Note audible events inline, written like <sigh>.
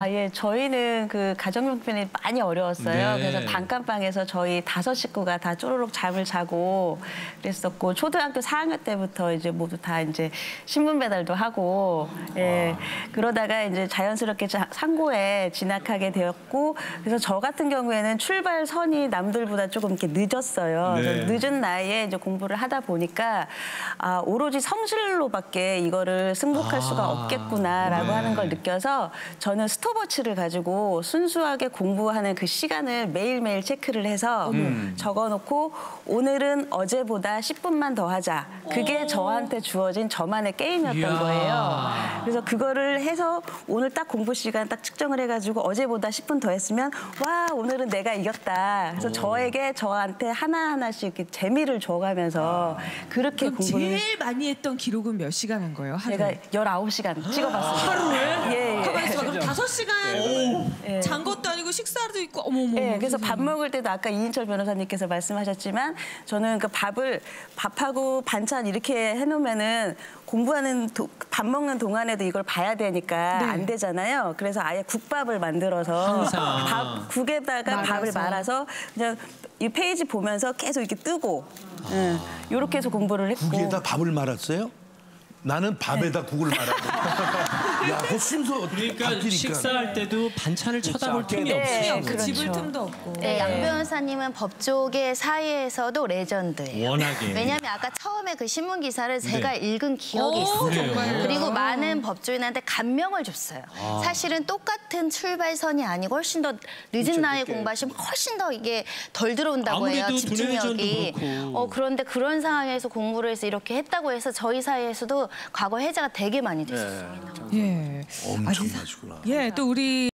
아, 예, 저희는 그 가정용편이 많이 어려웠어요. 네. 그래서 단칸방에서 저희 다섯 식구가 다 쪼르륵 잠을 자고 그랬었고, 초등학교 4학년 때부터 이제 모두 다 이제 신문 배달도 하고, 예, 그러다가 이제 자연스럽게 자- 상고에 진학하게 되었고, 그래서 저 같은 경우에는 출발선이 남들보다 조금 이렇게 늦었어요. 네. 늦은 나이에 이제 공부를 하다 보니까, 아, 오로지 성실로밖에 이거를 승복할 수가 아, 없겠구나라고 네. 하는 걸 느껴서 저는 스 톱워치를 가지고 순수하게 공부하는 그 시간을 매일매일 체크를 해서 적어놓고 오늘은 어제보다 10분만 더 하자. 그게 저한테 주어진 저만의 게임이었던 이야. 거예요. 그래서 그거를 해서 오늘 딱 공부 시간 딱 측정을 해가지고 어제보다 10분 더 했으면 와 오늘은 내가 이겼다. 그래서 저에게 저한테 하나하나씩 재미를 줘가면서 그렇게 그럼 공부를 제일 많이 했던 기록은 몇 시간 한 거예요? 하루에? 제가 19시간 찍어봤습니다. 하루에? 예, 예. 가만 있어 봐. 그럼 <laughs> 다섯 시간 예. 잔 것도 아니고 식사도 있고 어머머. 네, 그래서 밥 먹을 때도 아까 이인철 변호사님께서 말씀하셨지만 저는 그 밥을 밥하고 반찬 이렇게 해놓으면은 공부하는 도- 밥 먹는 동안에도 이걸 봐야 되니까 네. 안 되잖아요. 그래서 아예 국밥을 만들어서 항상. 밥 국에다가 밥을 말아서. 말아서 그냥 이 페이지 보면서 계속 이렇게 뜨고 이렇게 해서 공부를 했고 국에다 밥을 말았어요? 나는 밥에다 국을 말하고. <laughs> 야, 그 순서 그러니까 바뀌니까. 식사할 때도 반찬을 쳐다볼 틈이 네, 없어요. 없고 그렇죠. 집을 틈도 없고. 네, 양 변호사님은 법조계 사이에서도 레전드예요. 워낙에. 왜냐하면 아까 처음에 그 신문 기사를 제가 네. 읽은 기억이 오, 있어요. 그리고 많은 법조인한테 감명을 줬어요. 사실은 똑같은 출발선이 아니고 훨씬 더 늦은 나이에 공부하시면 훨씬 더 이게 덜 들어온다고 해요. 집중력이. 어, 그런데 그런 상황에서 공부를 해서 이렇게 했다고 해서 저희 사이에서도 과거 해자가 되게 많이 됐었어요. 예. 엄청 나시구나. 예, 또 우리